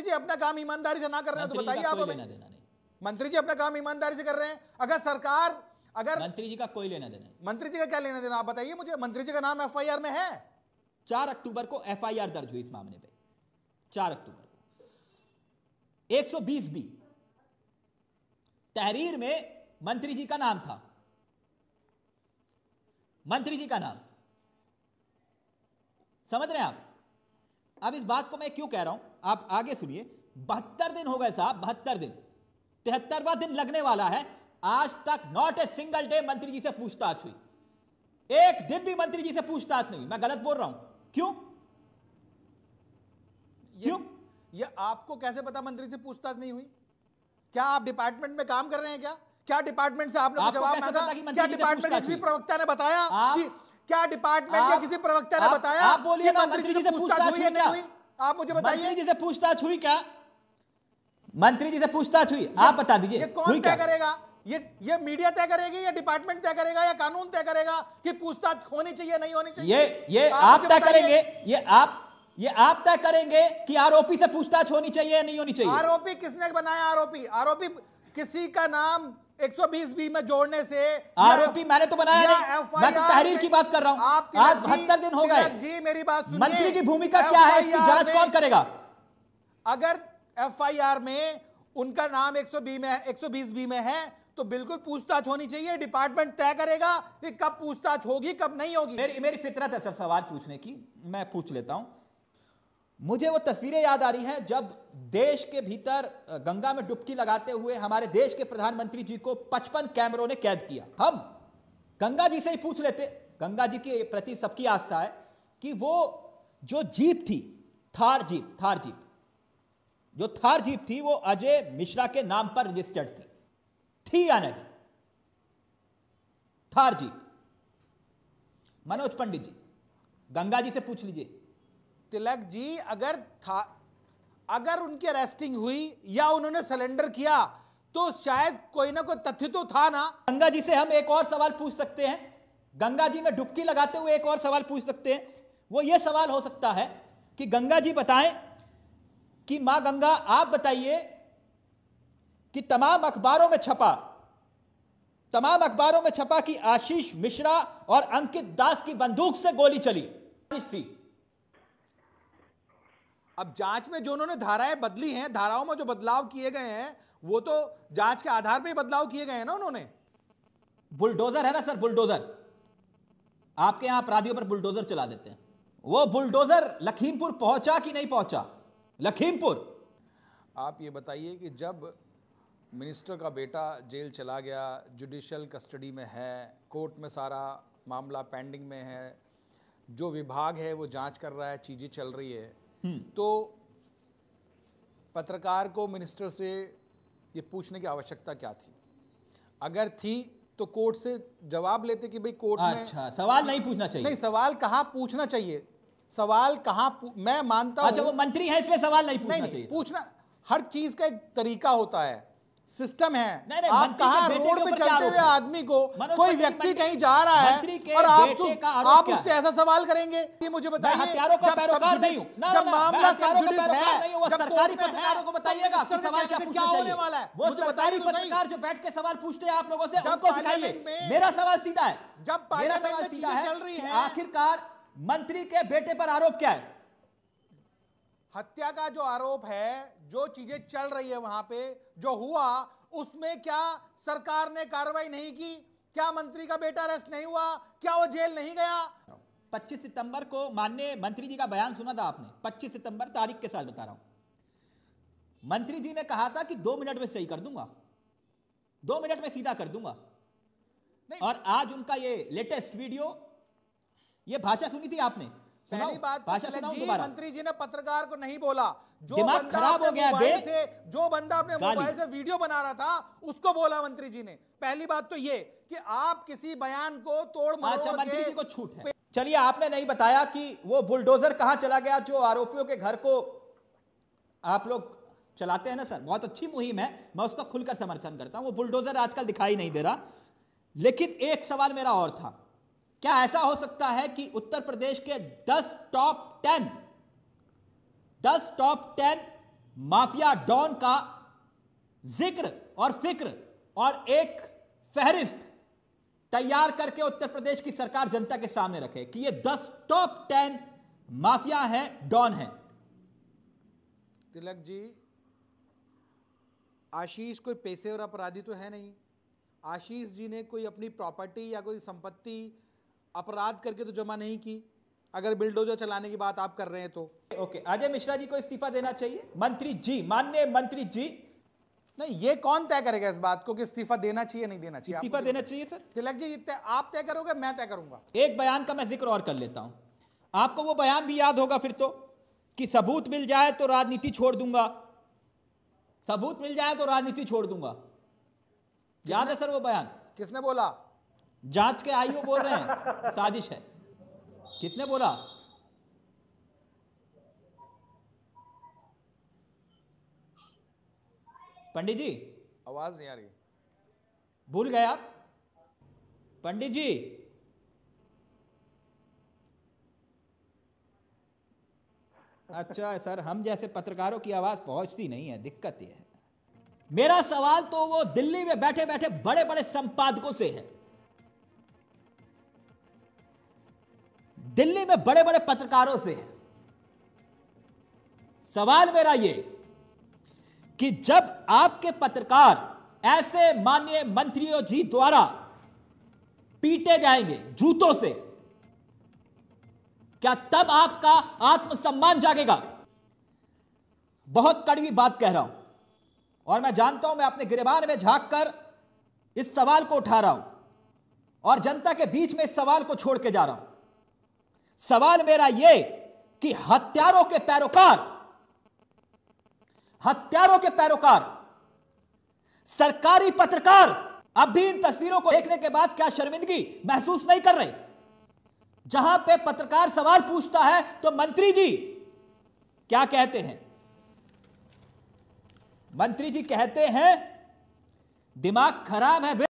जी अपना काम ईमानदारी से ना कर रहे हैं तो बताइए आप हमें। देना नहीं। मंत्री जी अपना काम ईमानदारी से कर रहे हैं। अगर सरकार अगर मंत्री जी का कोई लेना देना मंत्री जी का क्या लेना देना आप बताइए मुझे। मंत्री जी का नाम एफआईआर में है? चार अक्टूबर को एफआईआर दर्ज हुई इस मामले पे। चार अक्टूबर को। 120 बी। तहरीर में मंत्री जी का नाम था। मंत्री जी का नाम। समझ रहे हैं आप? अब इस बात को मैं क्यों कह रहा हूँ? आप आगे सुनिए। बहत्तर दिन हो गए साहब बहत्तर दिन। तिहत्तरवा दिन लगने वाला है। आज तक नॉट ए सिंगल डे मंत्री जी से पूछताछ हुई। एक दिन भी मंत्री जी से पूछताछ नहीं हुई। मैं गलत बोल रहा हूँ? क्यों? ये, क्यों? ये आपको कैसे पता मंत्री से पूछताछ नहीं हुई? क्या आप डिपार्टमेंट में काम कर रहे हैं क्या? क्या डिपार्टमेंट से आपने कोई आपको जवाब मांगा? क्या डिपार्टमेंट? प्रवक्ता ने बताया कि क्या डिपार्टमेंट के किसी प्रवक्ता ने बताया आप बोलिए मंत्री जी से पूछताछ हुई या हुई आप मुझे मंत्री बताइए। जी से पूछताछ हुई क्या? मंत्री जी से पूछताछ हुई। आप बता दीजिए कौन तय क्या? करेगा? ये ये मीडिया तय करेगी या डिपार्टमेंट तय करेगा या कानून तय करेगा कि पूछताछ होनी चाहिए नहीं होनी चाहिए? ये ये आप तय करेंगे ये आप ये आप तय करेंगे कि आरोपी से पूछताछ होनी चाहिए या नहीं होनी चाहिए। आरोपी किसने बनाया? आरोपी आरोपी किसी का नाम 120 बी में जोड़ने से आरोपी मैंने तो बनाया नहीं। मैं तो तहरीर की बात कर रहा हूँ। आज बहत्तर दिन हो गए। जी मेरी बात सुनिए। मंत्री की भूमिका क्या है? इसकी जाँच कौन करेगा? अगर एफआईआर में उनका नाम 120 में 120 बी में है तो बिल्कुल पूछताछ होनी चाहिए। डिपार्टमेंट तय करेगा कि कब पूछताछ होगी कब नहीं होगी। मेरी मेरी फितरत है सर सवाल पूछने की। मैं पूछ लेता हूँ। मुझे वो तस्वीरें याद आ रही हैं जब देश के भीतर गंगा में डुबकी लगाते हुए हमारे देश के प्रधानमंत्री जी को 55 कैमरों ने कैद किया। हम गंगा जी से ही पूछ लेते। गंगा जी के प्रति सबकी आस्था है कि वो जो जीप थी, थार जीप थार जीप, जो थार जीप थी, वो अजय मिश्रा के नाम पर रजिस्टर्ड थी। थी या नहीं? थार जीप। मनोज पंडित जी, गंगा जी से पूछ लीजिए। तिलक जी, अगर था, अगर उनकी अरेस्टिंग हुई या उन्होंने सरेंडर किया तो शायद कोई ना कोई तथ्य तो था ना। गंगा जी से हम एक और सवाल पूछ सकते हैं। गंगा जी में डुबकी लगाते हुए एक और सवाल पूछ सकते हैं। वो ये सवाल हो सकता है कि गंगा जी बताएँ कि माँ गंगा, आप बताइए कि तमाम अखबारों में छपा, तमाम अखबारों में छपा कि आशीष मिश्रा और अंकित दास की बंदूक से गोली चली। थी। अब जाँच में जो उन्होंने धाराएँ बदली हैं धाराओं में जो बदलाव किए गए हैं वो तो जाँच के आधार पर बदलाव किए गए हैं ना उन्होंने? बुलडोजर है ना सर बुलडोजर। आपके यहाँ अपराधियों पर बुलडोजर चला देते हैं। वो बुलडोजर लखीमपुर पहुँचा कि नहीं पहुँचा? लखीमपुर। आप ये बताइए कि जब मिनिस्टर का बेटा जेल चला गया जुडिशल कस्टडी में है कोर्ट में सारा मामला पेंडिंग में है जो विभाग है वो जाँच कर रहा है चीज़ें चल रही है तो पत्रकार को मिनिस्टर से ये पूछने की आवश्यकता क्या थी? अगर थी तो कोर्ट से जवाब लेते कि भाई कोर्ट अच्छा में अच्छा सवाल नहीं पूछना चाहिए। नहीं सवाल कहाँ पूछना चाहिए? सवाल कहाँ मैं मानता अच्छा हूँ वो मंत्री है इसलिए सवाल नहीं नहीं पूछना नहीं चाहिए पूछना हर चीज़ का एक तरीका होता है। सिस्टम है। नहीं, नहीं, आप कहा रोड पे चलते हुए आदमी को कोई व्यक्ति कहीं जा रहा है और आप का आप उससे ऐसा सवाल करेंगे? ये मुझे बताइए। जब मामला सरकारी पत्रकारों को बताइएगा कि सवाल क्या होने वाला है? वो मुझे सरकारी बताइए पत्रकार जो बैठ के सवाल पूछते हैं आप लोगों से उनको सिखाइए। मेरा सवाल सीधा है। जब मेरा सवाल सीधा कि हैं- आखिरकार मंत्री के बेटे पर आरोप क्या है? हत्या का जो आरोप है जो चीज़ें चल रही है वहाँ पे जो हुआ उसमें क्या सरकार ने कार्रवाई नहीं की? क्या मंत्री का बेटा अरेस्ट नहीं हुआ? क्या वो जेल नहीं गया? 25 सितंबर को माननीय मंत्री जी का बयान सुना था आपने। 25 सितंबर तारीख के साथ बता रहा हूँ। मंत्री जी ने कहा था कि दो मिनट में सही कर दूँगा। दो मिनट में सीधा कर दूँगा। और आज उनका ये लेटेस्ट वीडियो ये भाषा सुनी थी आपने? पहली बात तो भाषा जी मंत्री जी ने पत्रकार को नहीं बोला। जो दिमाग खराब हो गया से जो बंदा अपने मोबाइल से वीडियो बना रहा था उसको बोला मंत्री जी ने। पहली बात तो ये कि आप किसी बयान को तोड़ अच्छा मंत्री जी को छूट है। चलिए आपने नहीं बताया कि वो बुलडोजर कहाँ चला गया जो आरोपियों के घर को आप लोग चलाते हैं ना सर? बहुत अच्छी मुहिम है। मैं उसका खुलकर समर्थन करता हूँ। वो बुलडोजर आजकल दिखाई नहीं दे रहा। लेकिन एक सवाल मेरा और था। क्या ऐसा हो सकता है कि उत्तर प्रदेश के 10 टॉप 10 10 टॉप 10 माफिया डॉन का ज़िक्र और फ़िक्र और एक फहरिस्त तैयार करके उत्तर प्रदेश की सरकार जनता के सामने रखे कि ये दस टॉप टेन माफिया है, डॉन है। तिलक जी, आशीष कोई पेशेवर अपराधी तो है नहीं। आशीष जी ने कोई अपनी प्रॉपर्टी या कोई संपत्ति अपराध करके तो जमा नहीं की। अगर बिल्डोजर चलाने की बात आप कर रहे हैं तो। ओके अजय मिश्रा जी को इस्तीफा देना चाहिए। मंत्री जी माननीय मंत्री जी। नहीं ये कौन तय करेगा इस बात को कि इस्तीफा देना चाहिए नहीं देना चाहिए? इस्तीफा देना चाहिए सर? तिलक जी आप तय करोगे मैं तय करूँगा। एक बयान का मैं ज़िक्र और कर लेता हूँ। आपको वो बयान भी याद होगा फिर तो कि सबूत मिल जाए तो राजनीति छोड़ दूँगा। सबूत मिल जाए तो राजनीति छोड़ दूँगा। याद है सर वो बयान? किसने बोला? जाँच के आईओ बोल रहे हैं। साजिश है। किसने बोला? पंडित जी। आवाज़ नहीं आ रही। भूल गए आप। पंडित जी। अच्छा सर हम जैसे पत्रकारों की आवाज़ पहुँचती नहीं है दिक्कत यह है। मेरा सवाल तो वो दिल्ली में बैठे बैठे बड़े बड़े संपादकों से है। दिल्ली में बड़े बड़े पत्रकारों से। है सवाल मेरा ये कि जब आपके पत्रकार ऐसे माननीय मंत्रियों जी द्वारा पीटे जाएँगे जूतों से, क्या तब आपका आत्मसम्मान जागेगा? बहुत कड़वी बात कह रहा हूँ, और मैं जानता हूँ मैं अपने गिरबान में झाँक कर इस सवाल को उठा रहा हूँ, और जनता के बीच में इस सवाल को छोड़ के जा रहा हूँ। सवाल मेरा यह कि हत्यारों के पैरोकार, हत्यारों के पैरोकार, सरकारी पत्रकार अब भी इन तस्वीरों को देखने के बाद क्या शर्मिंदगी महसूस नहीं कर रहे? जहाँ पे पत्रकार सवाल पूछता है तो मंत्री जी क्या कहते हैं? मंत्री जी कहते हैं, दिमाग खराब है